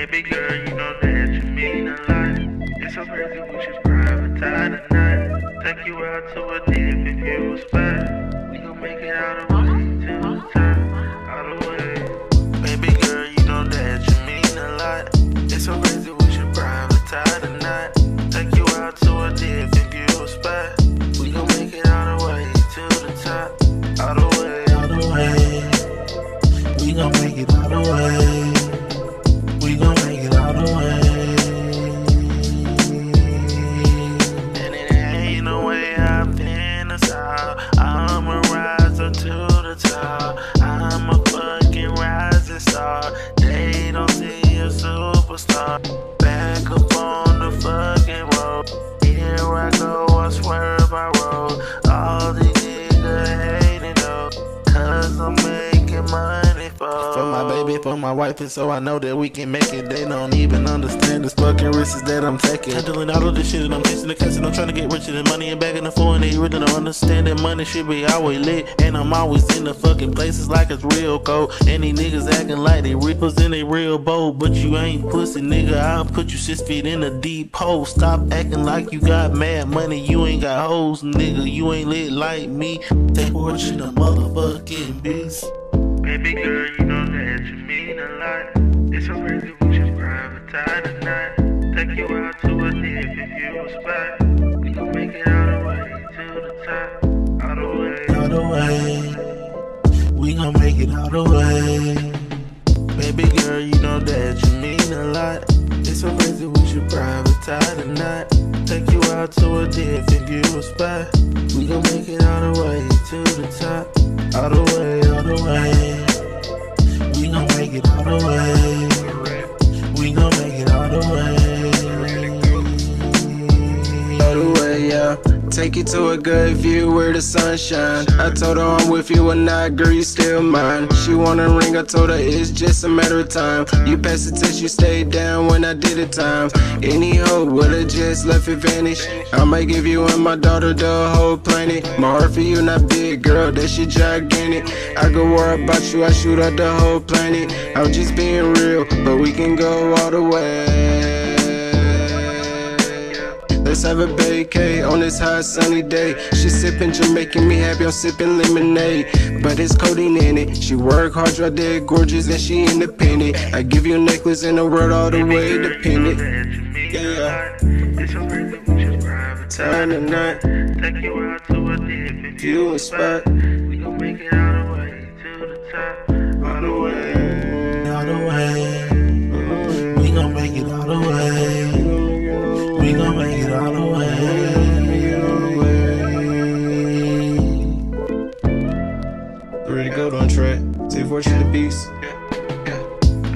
Baby girl, you know that you mean a lot. It's so crazy we should privatize tonight. Take you out to a different view spot. We gon' make it out of way to top, out the way. Baby girl, you know that you mean a lot. It's so crazy we should privatize tonight. Take you out to a different view spot. We gon' make it out of way to the top, out the way, out the way. We gon' make it out the way. We gon' Back up on the fucking road. Here I go, I swerve I roll. All these for. For my baby, for my wife, and so I know that we can make it. They don't even understand the fucking risks that I'm taking. Handling all of this shit and I'm chasing the cash and I'm trying to get richer than money and back in the phone. They really don't understand that money should be always lit. And I'm always in the fucking places like it's real cold. And these niggas acting like they rippers in a real boat. But you ain't pussy, nigga. I'll put you six feet in a deep hole. Stop acting like you got mad money. You ain't got hoes, nigga. You ain't lit like me. TaeFortune, a motherfucking beast. Baby girl, you know privatize tonight. Take you out to a different view spot. We gon' make it all the way to the top, all the way. Out the way. We gon' make it out the way. Baby girl, you know that you mean a lot. It's so crazy we should privatize tonight. Take you out to a different view spot. We gon' make it all the way to the top, all the way, all the way. We gon' make it all the way. Take you to a good view where the sun shine. I told her I'm with you and not, girl, you still mine. She want a ring, I told her it's just a matter of time. You passed the test, you stayed down when I did it time. Any hoe would've just left it vanish. I might give you and my daughter the whole planet. My heart for you not big, girl, that shit gigantic. I go worry about you, I shoot out the whole planet. I'm just being real, but we can go all the way. Let's have a vacay on this hot sunny day. She sipping Jamaican, me happy, I'm sipping lemonade. But it's codeine in it. She work hard, drop dead gorgeous, and she independent. I give you a necklace and the world all the way dependent. Yeah. It's so crazy we should privatize Time tonight, Take you out to a different view view a spot. We gon' make it all the way to the top, all the way.